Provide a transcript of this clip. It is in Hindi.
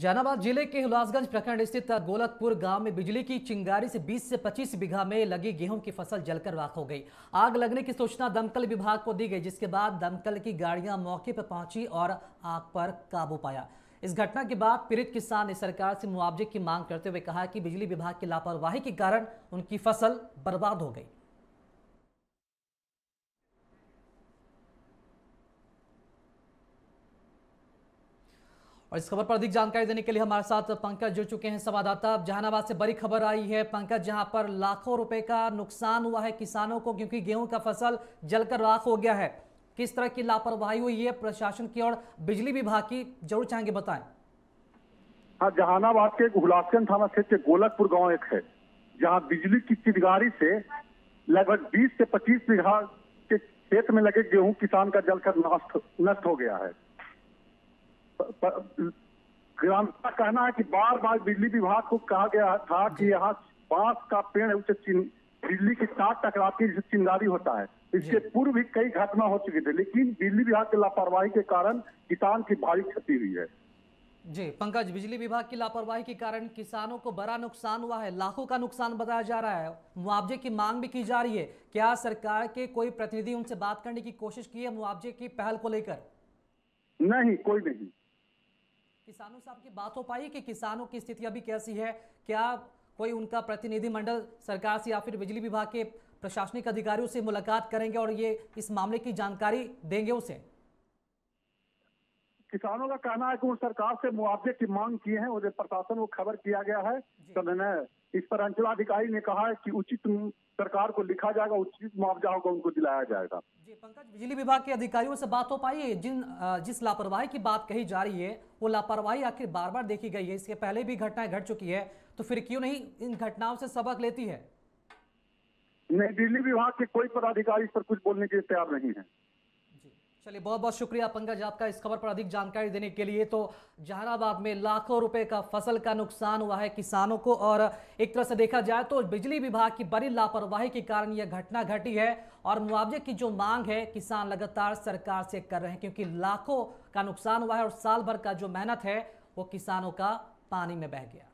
जहानाबाद ज़िले के हुलासगंज प्रखंड स्थित गोलकपुर गाँव में बिजली की चिंगारी से 20 से 25 बीघा में लगी गेहूँ की फ़सल जलकर राख हो गई। आग लगने की सूचना दमकल विभाग को दी गई, जिसके बाद दमकल की गाड़ियाँ मौके पर पहुँची और आग पर काबू पाया। इस घटना के बाद पीड़ित किसान ने सरकार से मुआवजे की मांग करते हुए कहा कि बिजली विभाग की लापरवाही के कारण उनकी फ़सल बर्बाद हो गई। और इस खबर पर अधिक जानकारी देने के लिए हमारे साथ पंकज जुड़ चुके हैं संवाददाता। जहानाबाद से बड़ी खबर आई है पंकज, जहाँ पर लाखों रुपए का नुकसान हुआ है किसानों को, क्योंकि गेहूँ का फ़सल जलकर राख हो गया है। किस तरह की लापरवाही हुई है प्रशासन की और बिजली विभाग की ज़रूर चाहेंगे बताएँ। हाँ जहानाबाद के हुलासगंज थाना क्षेत्र के गोलकपुर गाँव एक है, जहाँ बिजली की चिंगारी से लगभग 20 से 25 बीघा के खेत में लगे गेहूँ किसान का जलकर नष्ट नष्ट हो गया है। ग्राम का कहना है कि बार बार बिजली विभाग को कहा गया था कि यहाँ बाँस का पेड़ है उसे बिजली की तार टकराती जिससे चिंगारी होता है। इसके पूर्व भी कई घटना हो चुकी थी लेकिन बिजली विभाग की लापरवाही के कारण किसान की भारी क्षति हुई है। जी पंकज बिजली विभाग की लापरवाही के कारण किसानों को बड़ा नुकसान हुआ है लाखों का नुकसान बताया जा रहा है। मुआवजे की मांग भी की जा रही है। क्या सरकार के कोई प्रतिनिधि उनसे बात करने की कोशिश की है मुआवजे की पहल को लेकर? नहीं कोई नहीं। किसानों से आपकी बात हो पाई कि किसानों की स्थिति अभी कैसी है? क्या कोई उनका प्रतिनिधिमंडल सरकार से या फिर बिजली विभाग के प्रशासनिक अधिकारियों से मुलाकात करेंगे और ये इस मामले की जानकारी देंगे उसे? किसानों का कहना है कि उन सरकार से मुआवजे की मांग किए हैं उन्हें प्रशासन को खबर किया गया है। तो मैंने इस पर अंचलाधिकारी ने कहा है कि उचित सरकार को लिखा जाएगा उचित मुआवजा होगा उनको दिलाया जाएगा। जी पंकज बिजली विभाग के अधिकारियों से बात हो पाई है। जिन जिस लापरवाही की बात कही जा रही है वो लापरवाही आखिर बार बार देखी गई है। इसके पहले भी घटनाएँ घट चुकी है तो फिर क्यों नहीं इन घटनाओं से सबक लेती है? नहीं बिजली विभाग के कोई पदाधिकारी इस पर कुछ बोलने के लिए तैयार नहीं है। चलिए, बहुत बहुत शुक्रिया पंकज आपका इस खबर पर अधिक जानकारी देने के लिए। तो जहानाबाद में लाखों रुपए का फ़सल का नुकसान हुआ है किसानों को और एक तरह से देखा जाए तो बिजली विभाग की बड़ी लापरवाही के कारण यह घटना घटी है और मुआवजे की जो मांग है किसान लगातार सरकार से कर रहे हैं क्योंकि लाखों का नुकसान हुआ है और साल भर का जो मेहनत है वो किसानों का पानी में बह गया।